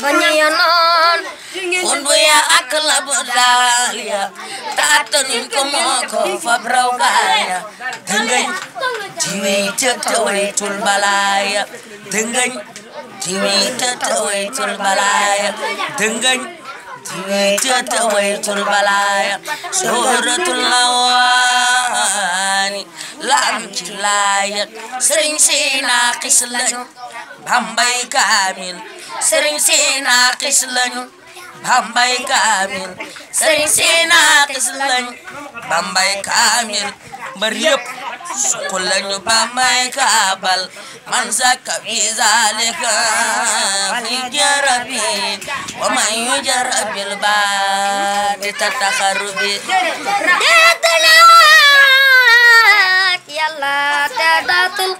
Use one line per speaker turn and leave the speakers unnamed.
Banyanan Unbuya akala budalia Tatan kumoko fabrogaya Dengan Jiwi tatawai tulbalaya Dengan Jiwi tatawai tulbalaya Dengan Jiwi tatawai tulbalaya Suratul lawani Lam kilayak Sering sinakis lantai bambay kaamil sëriñ si naaqis lañu bambay kaamil sëriñ si naaqis lañ bambay yëpp sukk lañu bambay kaabal man zakka fi zalika. Fi jarabi wa man yujarabil baadi tataxarubi
dégg naa yàlla te dootul